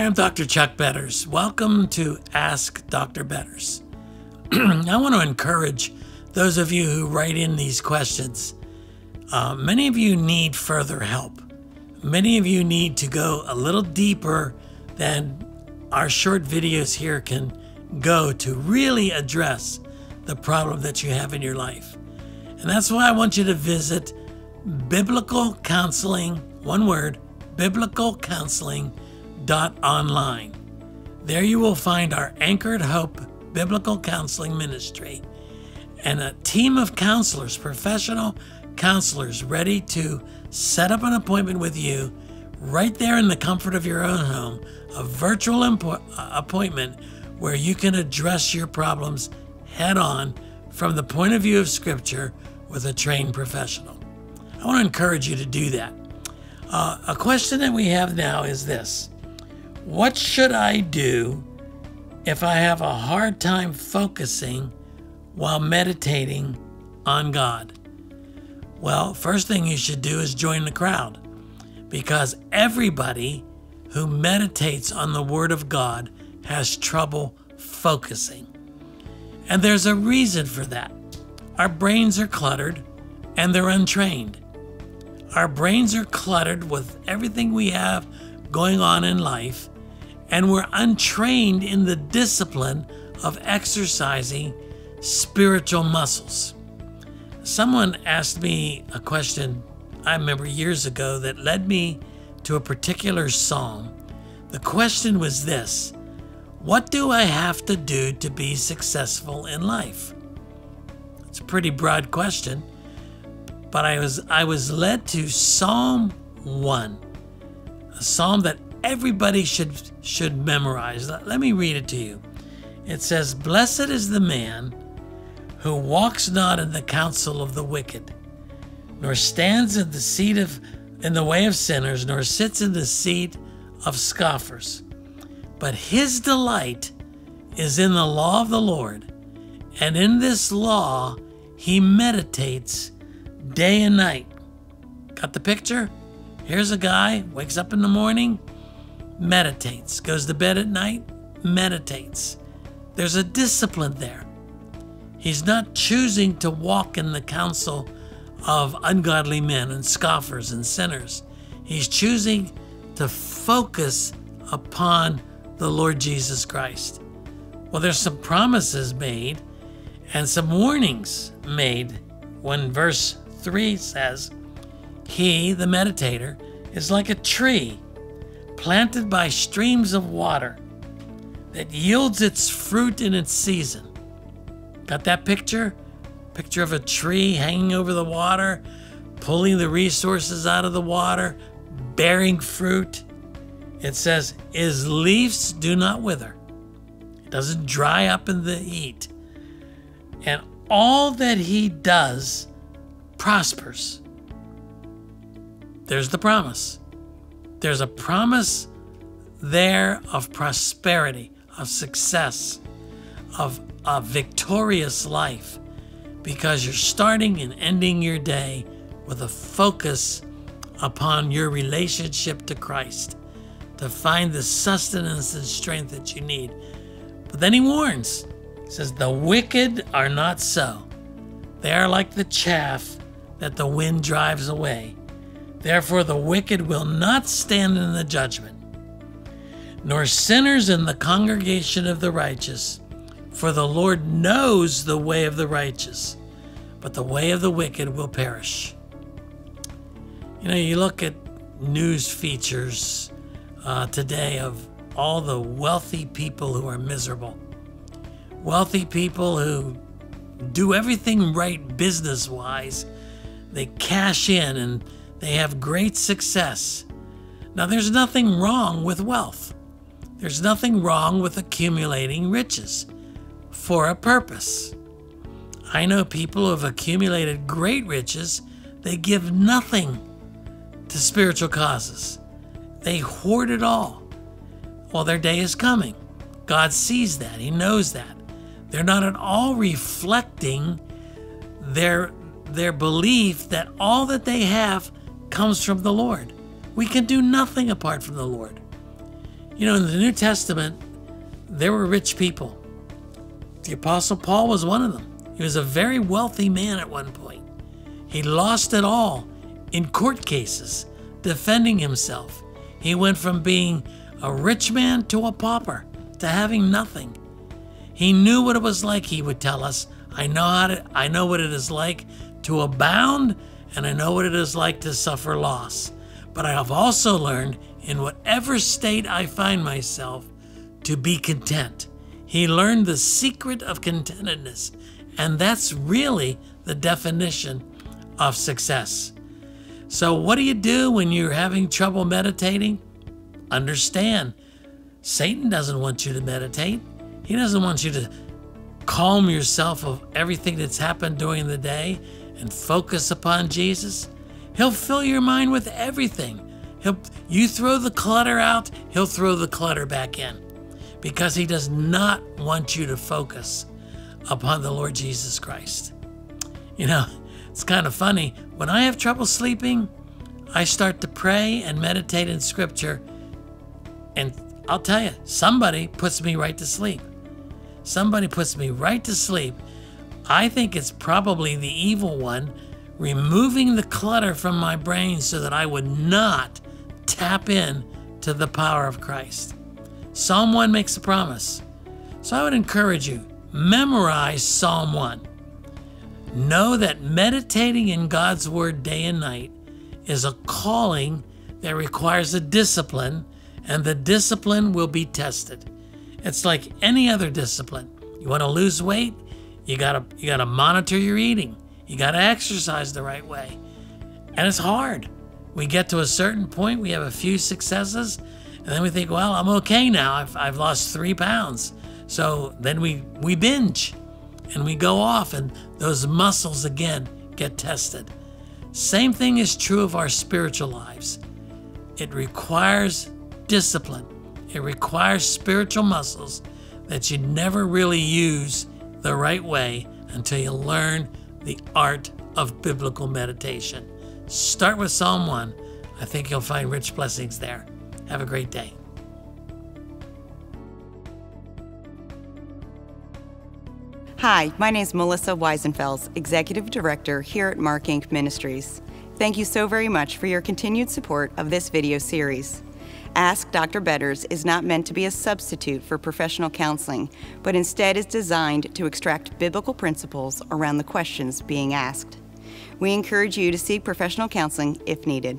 Hi, I'm Dr. Chuck Betters. Welcome to Ask Dr. Betters. I want to encourage those of you who write in these questions. Uh, many of you need further help. Many of you need to go a little deeper than our short videos here can go to really address the problem that you have in your life. And that's why I want you to visit biblical counseling, one word, biblical counseling online. There you will find our Anchored Hope Biblical Counseling Ministry and a team of counselors, professional counselors, ready to set up an appointment with you right there in the comfort of your own home, a virtual impo- uh, appointment where you can address your problems head on from the point of view of Scripture with a trained professional. I want to encourage you to do that. Uh, a question that we have now is this What should I do if I have a hard time focusing while meditating on God? Well, first thing you should do is join the crowd because everybody who meditates on the Word of God has trouble focusing. And there's a reason for that. Our brains are cluttered and they're untrained. Our brains are cluttered with everything we have going on in life, and we're untrained in the discipline of exercising spiritual muscles. Someone asked me a question I remember years ago that led me to a particular psalm. The question was this What do I have to do to be successful in life? It's a pretty broad question, but I was I was led to Psalm 1, a psalm that everybody should should memorize. Let me read it to you. It says, "Blessed is the man who walks not in the counsel of the wicked, nor stands in the seat of in the way of sinners, nor sits in the seat of scoffers. But his delight is in the law of the Lord, and in this law he meditates day and night. Got the picture? Here's a guy, wakes up in the morning, meditates, goes to bed at night, meditates. There's a discipline there. He's not choosing to walk in the counsel of ungodly men and scoffers and sinners. He's choosing to focus upon the Lord Jesus Christ. Well, there's some promises made and some warnings made when verse 3 says, He, the meditator, is like a tree planted by streams of water that yields its fruit in its season. Got that picture? Picture of a tree hanging over the water, pulling the resources out of the water, bearing fruit. It says, His leaves do not wither, it doesn't dry up in the heat. And all that he does prospers. There's the promise. There's a promise there of prosperity, of success, of a victorious life, because you're starting and ending your day with a focus upon your relationship to Christ to find the sustenance and strength that you need. But then he warns, he says, The wicked are not so. They are like the chaff that the wind drives away. Therefore, the wicked will not stand in the judgment, nor sinners in the congregation of the righteous. For the Lord knows the way of the righteous, but the way of the wicked will perish. You know, you look at news features uh, today of all the wealthy people who are miserable, wealthy people who do everything right business wise they cash in and they have great success. Now, there's nothing wrong with wealth. There's nothing wrong with accumulating riches for a purpose. I know people who have accumulated great riches, they give nothing to spiritual causes. They hoard it all. Well, their day is coming. God sees that, He knows that. They're not at all reflecting their their belief that all that they have comes from the Lord. We can do nothing apart from the Lord. You know, in the New Testament, there were rich people. The Apostle Paul was one of them. He was a very wealthy man at one point. He lost it all in court cases, defending himself. He went from being a rich man to a pauper, to having nothing. He knew what it was like, he would tell us. I know how to, I know what it is like to abound, and I know what it is like to suffer loss. But I have also learned in whatever state I find myself to be content. He learned the secret of contentedness, and that's really the definition of success. So, what do you do when you're having trouble meditating? Understand, Satan doesn't want you to meditate. He doesn't want you to calm yourself of everything that's happened during the day and focus upon Jesus. He'll fill your mind with everything. He'll, you throw the clutter out, he'll throw the clutter back in because he does not want you to focus upon the Lord Jesus Christ. You know, it's kind of funny. When I have trouble sleeping, I start to pray and meditate in scripture, and I'll tell you, somebody puts me right to sleep. Somebody puts me right to sleep. I think it's probably the evil one removing the clutter from my brain so that I would not tap in to the power of Christ. Psalm 1 makes a promise. So I would encourage you memorize Psalm 1. Know that meditating in God's Word day and night is a calling that requires a discipline, and the discipline will be tested. It's like any other discipline. You want to lose weight, you gotta you gotta monitor your eating. You gotta exercise the right way. And it's hard. We get to a certain point, we have a few successes, and then we think, well, I'm okay now. I've, I've lost three pounds. So then we, we binge and we go off, and those muscles again get tested. Same thing is true of our spiritual lives. It requires discipline, it requires spiritual muscles that you never really use the right way until you learn the art of biblical meditation. Start with Psalm 1. I think you'll find rich blessings there. Have a great day. Hi, my name is Melissa Weisenfels, Executive Director here at Mark Inc. Ministries. Thank you so very much for your continued support of this video series. Ask Dr. Betters is not meant to be a substitute for professional counseling, but instead is designed to extract biblical principles around the questions being asked. We encourage you to seek professional counseling if needed.